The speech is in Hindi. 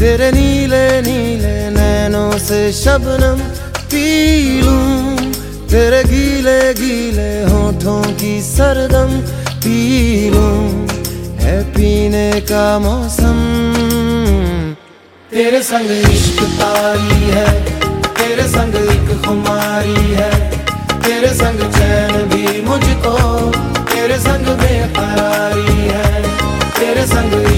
तेरे नीले नीले नैनों से शबनम पी लूँ। तेरे गीले गीले होठों की सरदम पी लूँ। है पीने का मौसम। तेरे संग इश्क तारी है, तेरे संग एक खुमारी है। तेरे संग चैन भी मुझको, तेरे संग बेकरारी है। तेरे संग